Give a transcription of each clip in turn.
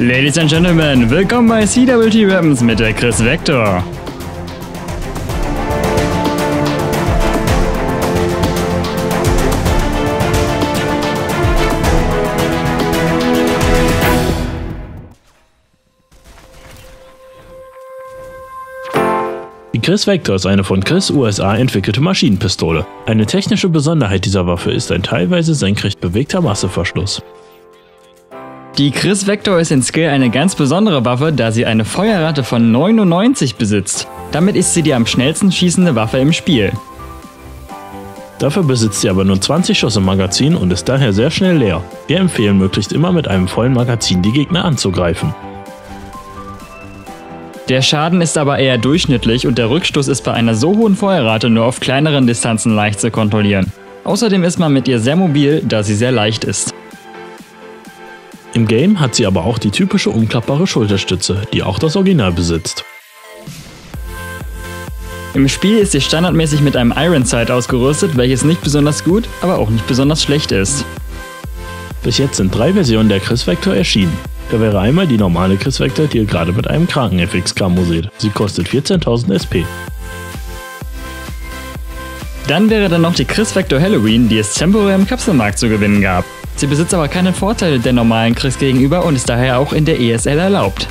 Ladies and Gentlemen, willkommen bei CWT Weapons mit der Chris Vector. Die Chris Vector ist eine von Chris USA entwickelte Maschinenpistole. Eine technische Besonderheit dieser Waffe ist ein teilweise senkrecht bewegter Masseverschluss. Die Chris Vector ist in Skill eine ganz besondere Waffe, da sie eine Feuerrate von 99 besitzt. Damit ist sie die am schnellsten schießende Waffe im Spiel. Dafür besitzt sie aber nur 20 Schuss im Magazin und ist daher sehr schnell leer. Wir empfehlen möglichst immer mit einem vollen Magazin die Gegner anzugreifen. Der Schaden ist aber eher durchschnittlich und der Rückstoß ist bei einer so hohen Feuerrate nur auf kleineren Distanzen leicht zu kontrollieren. Außerdem ist man mit ihr sehr mobil, da sie sehr leicht ist. Im Game hat sie aber auch die typische umklappbare Schulterstütze, die auch das Original besitzt. Im Spiel ist sie standardmäßig mit einem Iron Sight ausgerüstet, welches nicht besonders gut, aber auch nicht besonders schlecht ist. Bis jetzt sind drei Versionen der Chris Vector erschienen. Da wäre einmal die normale Chris Vector, die ihr gerade mit einem kranken FX-Camo seht. Sie kostet 14.000 SP. Dann wäre dann noch die Chris Vector Halloween, die es temporär im Kapselmarkt zu gewinnen gab. Sie besitzt aber keine Vorteile der normalen Chris gegenüber und ist daher auch in der ESL erlaubt.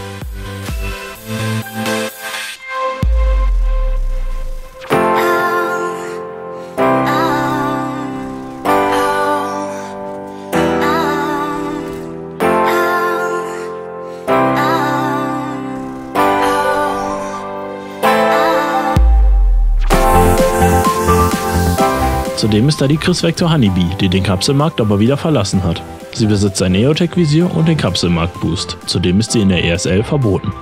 Zudem ist da die Chris Vector Honeybee, die den Kapselmarkt aber wieder verlassen hat. Sie besitzt ein Neotech-Visier und den Kapselmarkt-Boost. Zudem ist sie in der ESL verboten.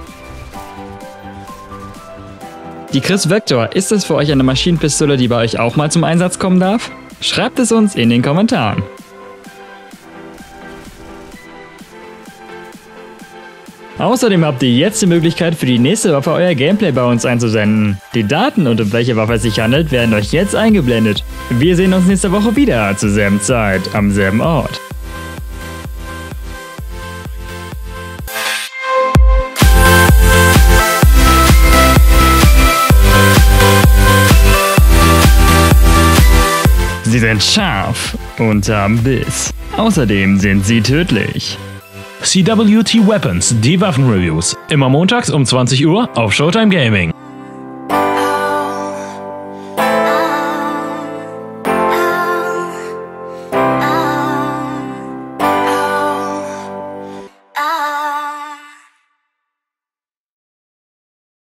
Die Chris Vector, ist es für euch eine Maschinenpistole, die bei euch auch mal zum Einsatz kommen darf? Schreibt es uns in den Kommentaren. Außerdem habt ihr jetzt die Möglichkeit für die nächste Waffe euer Gameplay bei uns einzusenden. Die Daten und um welche Waffe es sich handelt werden euch jetzt eingeblendet. Wir sehen uns nächste Woche wieder zur selben Zeit am selben Ort. Sie sind scharf und haben Biss. Außerdem sind sie tödlich. CWT Weapons, die Waffenreviews. Immer montags um 20 Uhr auf Showtime Gaming.